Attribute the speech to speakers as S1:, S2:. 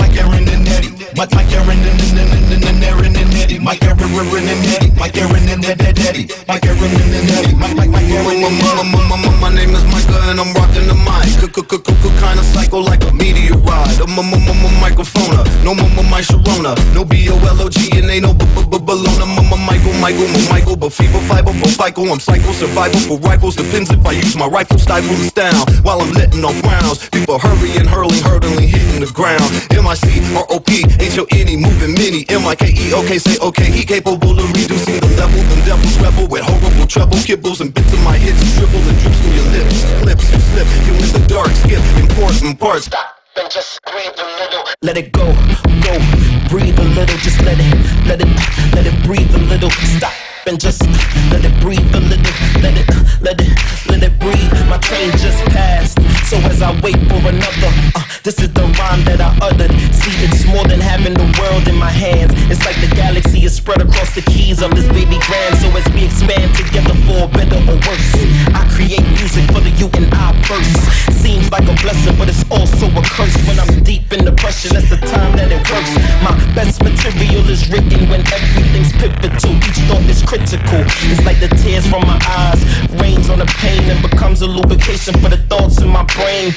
S1: Mike Aaron and Eddie, Mike Aaron and Eddie, Mike Aaron Eddie, Mike Aaron and Eddie, Mike Aaron and Eddie, and
S2: I'm rocking the mic. Kinda psycho like a meteorite. A microphone. No my Sharona. No B O L O G and ain't no. Mama Michael, Michael, Michael, but fever fiber for FICO. I'm psycho survival for rifles. Depends if I use my rifle stifle this down while I'm letting off rounds. People hurrying, hurling, hurtling, hitting the ground. M I C R O P ain't your any moving mini. M I K E okay, say okay. He capable of reducing the level. Them devils rebel with horrible trouble. Kibbles and bits of my hits dribble important parts.
S3: Stop and just breathe a little.
S4: Let it go, go, breathe a little, just let it, let it, let it breathe a little. Stop and just let it breathe a little, let it, let it, let it breathe. My train just passed, so as I wait for another, uh, this is the rhyme that I uttered. See, it's more than having the world in my hands. It's like the galaxy is spread across the keys of this baby grand. So as we expand together for better or worse, I create music for the you and I first. Seems like a blessing, but it's also a curse when I'm deep in depression. That's the time that it works. My best material is written when everything's pivotal. Each thought is critical. It's like the tears from my eyes rains on the pain and becomes a lubrication for the thoughts in my brain.